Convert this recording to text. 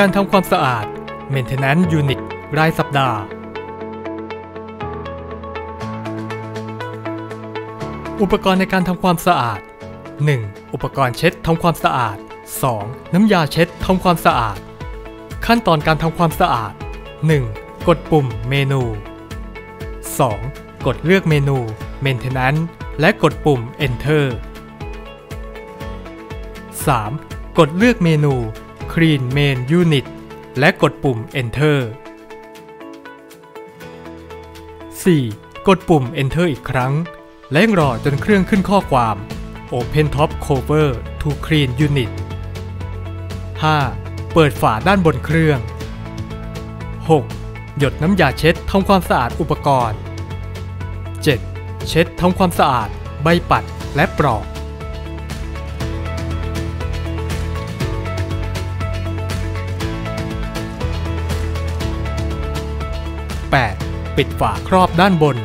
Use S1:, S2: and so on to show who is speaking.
S1: การทำความสะอาด Maintenance Unit รายสัปดาห์ อุปกรณ์ในการทำความสะอาด 1. อุปกรณ์เช็ดทำความสะอาด 2. น้ำยาเช็ดทำความสะอาด ขั้นตอนการทำความสะอาด 1. กดปุ่มเมนู 2. กดเลือกเมนู Maintenance และกดปุ่ม Enter 3. กดเลือกเมนู Clean Main Unit และกดปุ่ม Enter 4. กดปุ่ม Enter อีกครั้ง และรอจนเครื่องขึ้นข้อความ Open Top Cover to Clean Unit 5. เปิดฝาด้านบนเครื่อง 6. หยดน้ำยาเช็ดทำความสะอาดอุปกรณ์ 7. เช็ดทำความสะอาด ใบปัดและปลอก 8. ปิดฝาครอบด้านบน